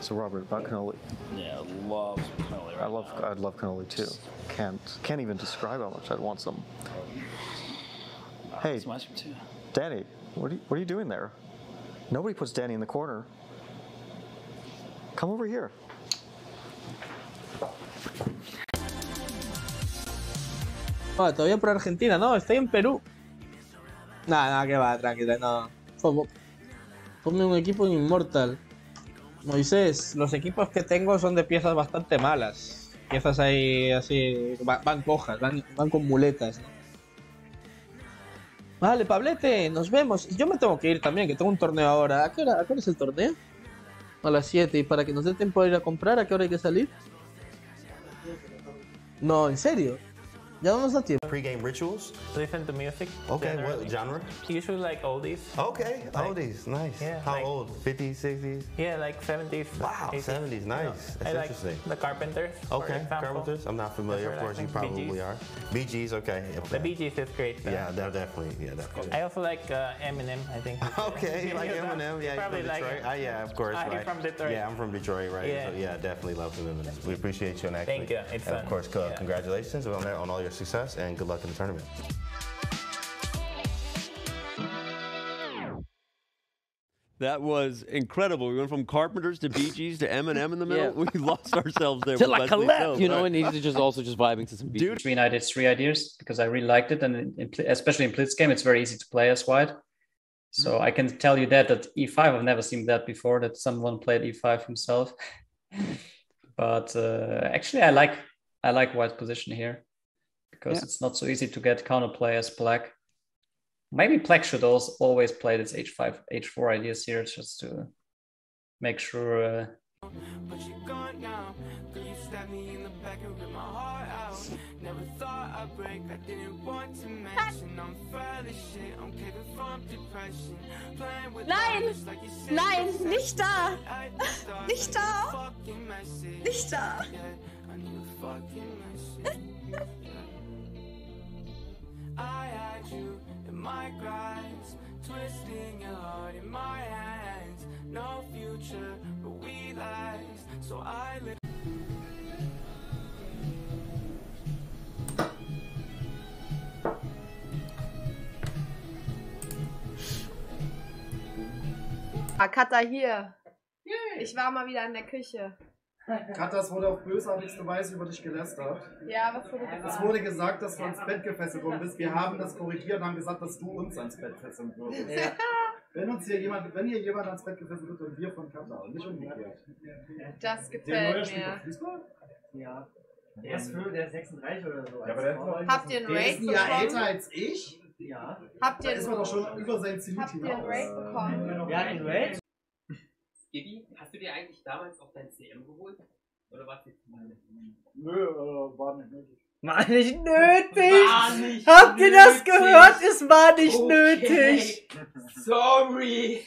So Robert, about cannoli. Yeah, loves cannoli. Right I love now. I love cannoli too. Can't can't even describe how much I'd want some. Hey, Smash him too. Danny, what are you, what are you doing there? Nobody puts Danny in the corner. Come over here. Ah, todavía por Argentina, no, estoy en Perú. Nada, nada, que va, tranquila, no. Ponme un equipo en Immortal. Moisés, los equipos que tengo son de piezas bastante malas. Piezas ahí así, va- van cojas, van, van con muletas. ¿no? Vale, Pablete, nos vemos. Yo me tengo que ir también, que tengo un torneo ahora. ¿A qué hora, a qué es el torneo? A las 7. ¿Y para que nos dé tiempo de ir a comprar, a qué hora hay que salir? No, ¿en serio? Ya no nos da tiempo. Pre-game rituals. listen to music. Okay, generally. what genre? Usually like oldies. Okay, oldies, nice. Yeah, How like- old? 50s, 60s? Yeah, like 70s. Wow, 80s. 70s, nice. That's I like interesting. the Carpenters. Okay, example. Carpenters. I'm not familiar. Of course, you probably Gees. are. Bee Gees, okay. The Bee Gees is great. uh, Yeah, they're definitely. Yeah, definitely. I also like uh, Eminem. I think. Okay, you like You know, Eminem? Yeah, you're probably from like Detroit. it. Ah, yeah, of course, you're right. from Detroit. Yeah, I'm from Detroit, right? Yeah. So yeah, definitely love some Eminem. We appreciate you and actually. Thank you. It's and fun. of course, congratulations on, on all your success and good luck in the tournament. That was incredible. We went from Carpenters to Bee Gees to Eminem in the middle. Yeah. We lost ourselves there. To but La Leslie Calette, you know, right? and he's just also just vibing to some beats. Dude. between I did three ideas because I really liked it, and in, in, especially in Blitz game, it's very easy to play as white. So I can tell you that that e5, I've never seen that before. That someone played e5 himself. but uh, actually, I like I like white position here because Yeah. it's not so easy to get counterplay as black. Maybe black should also always play this h5, h4 ideas here just to make sure. Uh, But you're gone now. Girl, you stabbed me in the back and ripped my heart out. Never thought I'd break. I didn't want to mention. I'm frail shit. I'm caving from depression. Playing with Nein! like Nein, nicht da! I just thought Nicht da! was a fucking message. Nicht da! Yeah, I need a fucking message. I had you in my grasp, twisting your heart in my hands. No future, but we last. So I let Ah, Katha hier. Ich war mal wieder in der Küche. Katas wurde auf bösartigste Weise über dich gelästert. Ja, was wurde Es gesagt? wurde gesagt, dass du ans Bett gefesselt worden bist. Wir haben das korrigiert und haben gesagt, dass du uns ans Bett fesseln würdest. Wenn uns hier jemand, wenn hier jemand ans Bett gefesselt wird, dann wir von Kata und nicht umgekehrt. Das Der gefällt neue spielt mir. auf Fußball? Ja. Der ist für der ist 36 oder so. Ja, aber der Habt ihr einen Der Raid ist ein Jahr bekommen? älter als ich. Ja. Habt Da ihr, ist man doch schon über sein Zenit habt ihr einen hinaus. Raid bekommen? Ja, in Raid? Skibby, hast du dir eigentlich damals auch dein CM geholt? Oder was jetzt? Nö, äh, war nicht nötig. War nicht nötig! War nicht Habt ihr das nötig. gehört? Es war nicht Okay. nötig! Sorry!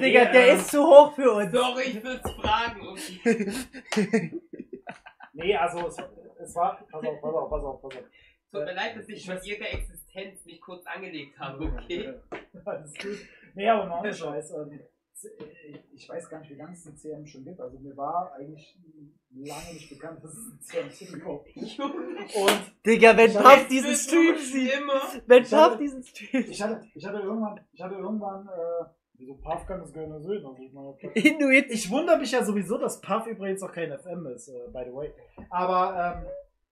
Digga, der ist zu hoch für uns. Sorry, ich will's fragen, okay. Nee, also es, es war. Pass auf, pass auf, pass auf, pass auf. Tut mir leid, dass ich mit ihrer Existenz mich kurz angelegt habe, okay? Alles gut. Nee, aber noch ein Scheiß. Ähm, ich- ich weiß gar nicht, wie lange es ein CM schon gibt. Also mir war eigentlich lange nicht bekannt, dass es ein CM überhaupt gibt. Und Digga, wenn Ich Puff diesen Stream sieht. Wenn Ich hatte- Puff diesen Stream ich hatte, ich hatte irgendwann, ich hatte irgendwann, äh, wieso Puff kann das gerne sehen. Also ich, meine, Inuit. ich wundere mich ja sowieso, dass Puff übrigens auch kein FM ist, äh, by the way. Aber,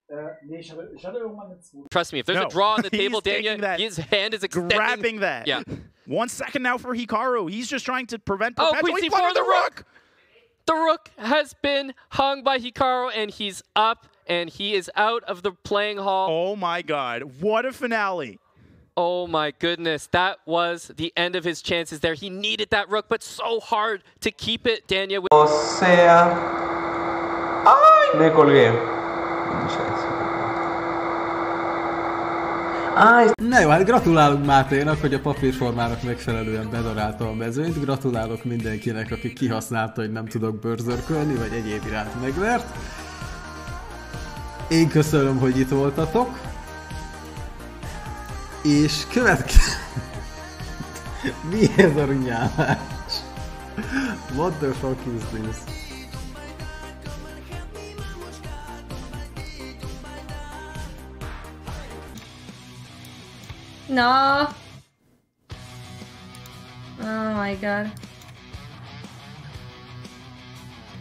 ähm, äh, nee, ich hatte, ich hatte irgendwann eine 2. Trust me, if there's No. a draw on the table, Daniel, that, his hand is extending. grabbing that. Yeah. One second now for Hikaru. He's just trying to prevent Oh, perpetual. queen He c4, wanted the rook! The rook has been hung by Hikaru, and he's up, and he is out of the playing hall. Oh my god, what a finale. Oh my goodness, that was the end of his chances there. He needed that rook, but so hard to keep it, Daniel. O sea... ¡Ay! Me colgué. Na jó, hát gratulálunk Máténak, hogy a papírformának megfelelően bedarálta a mezőnyt. Gratulálok mindenkinek, aki kihasználta, hogy nem tudok bőrzörkölni, vagy egyéb iránt megvert. Én köszönöm, hogy itt voltatok. És következő... Mi ez a runyálás? What the fuck is this? No. Oh my god.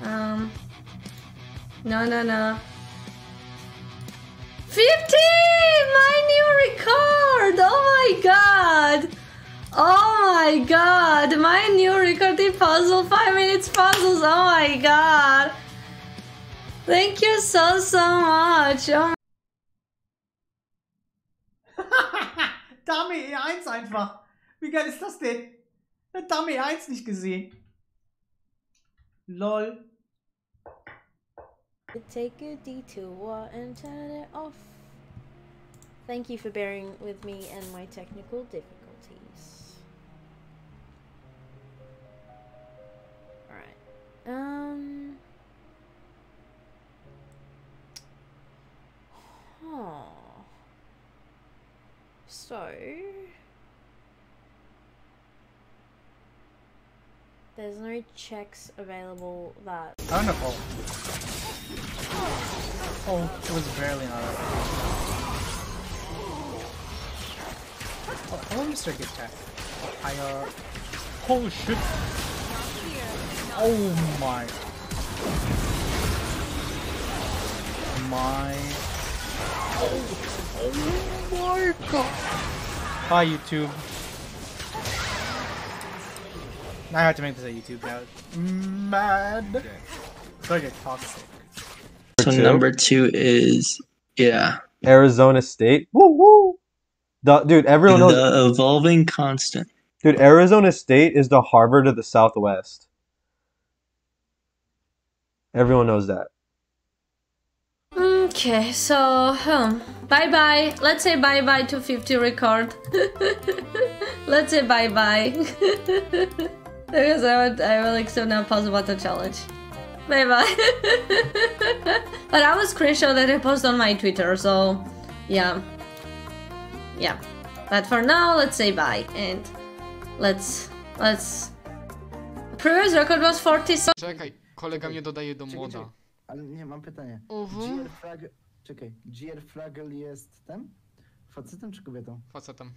Um. No, no, no. 50! My new record! Oh my god! Oh my god! My new record in puzzle, 5 minutes puzzles, oh my god! Thank you so, so much! Oh Dame E1 einfach. Wie geil ist das denn? Eine Dame E1 nicht gesehen. Lol. Take a detour and turn it off. Thank you for bearing with me and my technical difficulties. So. There's no checks available that. Wonderful. Oh, it was barely on it. Oh, hello, Mr. Gift Tech. I, uh. Holy shit. Oh my. My. Oh, oh my god. Bye, YouTube. I have to make this a YouTube now. Mad. So I get toxic. So number two is yeah. Arizona State. Woo woo. The, dude, everyone knows. The evolving constant. Dude, Arizona State is the Harvard of the Southwest. Everyone knows that. Okay, so um, bye bye. Let's say bye bye to 50 record. Let's say bye bye. because I would, I will accept now pause about the challenge. Bye bye. but I was screenshot that I post on my Twitter, so yeah. Yeah. But for now, let's say bye and let's let's. Previous record was 40. So Czekaj, kolega mnie dodaje do moda. Ale nie, mam pytanie. Mhm. GR. Czekaj, GR Fragel jest tem? Facetem czy kobietą? Facetem.